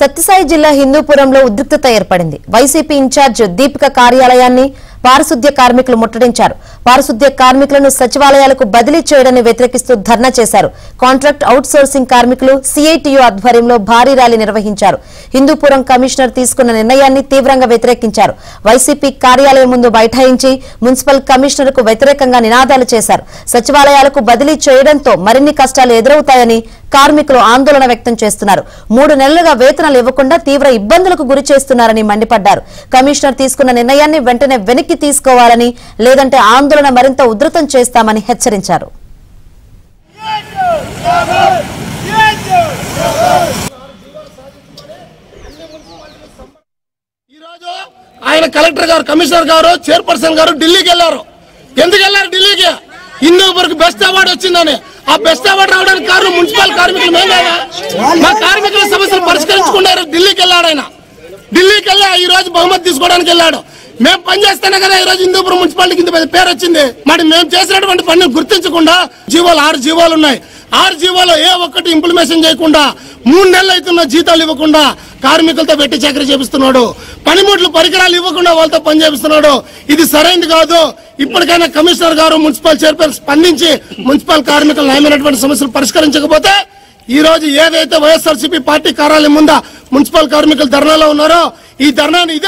సత్యసాయి జిల్లా హిందూపురంలో ఉద్రిక్తత ఏర్పడింది. వైసీపీ ఇన్ఛార్జ్ దీపిక కార్యాలయాన్ని పారిశుద్ధ్య కార్మికులు ముట్టడించారు. పారిశుద్ధ్య కార్మికులను సచివాలయాలకు బదిలీ చేయడాన్ని వ్యతిరేకిస్తూ ధర్నా చేశారు. కాంట్రాక్ట్ అవుట్ సోర్సింగ్ కార్మికులు సిఐటియు ఆధ్వర్యంలో భారీ ర్యాలీ నిర్వహించారు. హిందూపురం కమిషనర్ తీసుకున్న నిర్ణయాన్ని తీవ్రంగా వ్యతిరేకించారు. వైసీపీ కార్యాలయం ముందు బైఠాయించి మున్సిపల్ కమిషనర్కు వ్యతిరేకంగా నినాదాలు చేశారు. సచివాలయాలకు బదిలీ చేయడంతో మరిన్ని కష్టాలు ఎదురవుతాయని కార్మికులు ఆందోళన వ్యక్తం చేస్తున్నారు. మూడు నెలలుగా వేతనాలు ఇవ్వకుండా తీవ్ర ఇబ్బందులకు గురి చేస్తున్నారని మండిపడ్డారు. కమిషనర్ తీసుకున్న నిర్ణయాన్ని వెంటనే వెనక్కి తీసుకోవాలని లేదంటే ఆందోళన మరింత ఉధృతం చేస్తామని హెచ్చరించారు. ఆయన కలెక్టర్ గారు కమిషనర్ గారు చైర్పర్సన్ గారు ఢిల్లీకి వెళ్ళారు. ఎందుకు వెళ్ళారు ఢిల్లీకి? హిందూపూర్కి బెస్ట్ అవార్డు వచ్చిందని. ఆ బెస్ట్ అవార్డు రావడానికి కారణం మున్సిపల్ కార్మికులు మేము మా కార్మికుల సమస్యలు పరిష్కరించుకున్నారు. ఢిల్లీకి వెళ్ళాడు ఆయన. ఢిల్లీకి వెళ్ళి ఈ రోజు బహుమతి తీసుకోవడానికి వెళ్ళాడు. మేము పనిచేస్తేనే కదా ఈ రోజు హిందూపురం మున్సిపాలిటీ కింద పేరు వచ్చింది. మరి మేము చేసినటువంటి పనిని గుర్తించకుండా జీవోలు ఆరు జీవోలు ఉన్నాయి. ఆరు జీవోలో ఏ ఒక్కటి ఇంప్లిమేషన్ చేయకుండా మూడు నెలలు అవుతున్న జీతాలు ఇవ్వకుండా కార్మికులతో పెట్టి చక్కెర చేపిస్తున్నాడు. పనిముట్లు పరికరాలు ఇవ్వకుండా వాళ్ళతో పని చేపిస్తున్నాడు. ఇది సరైనది కాదు. ఇప్పటికైనా కమిషనర్ గారు మున్సిపల్ చైర్పర్సన్ స్పందించి మున్సిపల్ కార్మికులు నయమైనటువంటి సమస్యలు పరిష్కరించకపోతే ఈ రోజు ఏదైతే వైఎస్ఆర్సీపీ పార్టీ కార్యాలయం ముందా మున్సిపల్ కార్మికులు ధర్నాలో ఉన్నారో ఈ ధర్నాను ఇదే